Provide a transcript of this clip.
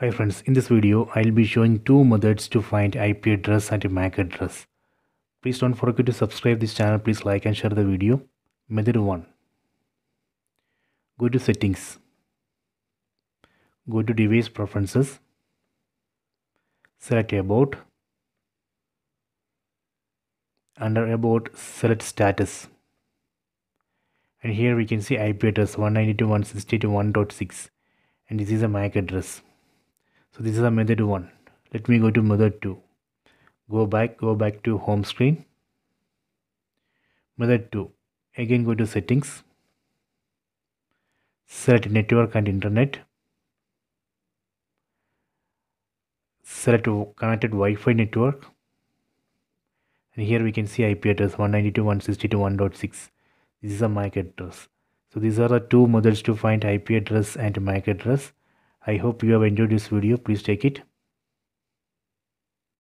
Hi friends, in this video I'll be showing two methods to find IP address and MAC address. Please don't forget to subscribe this channel, please like and share the video. Method 1. Go to settings. Go to device preferences. Select about. Under about select status. And here we can see IP address 192.168.1.6 and this is a MAC address so this is a method 1 let me go to method 2 go back go back to home screen. Method 2 again go to settings. Select network and internet. Select connected Wi-Fi network. And here we can see IP address 192.168.1.6 this is a MAC address. So these are the two methods to find IP address and MAC address I hope you have enjoyed this video. Please take it.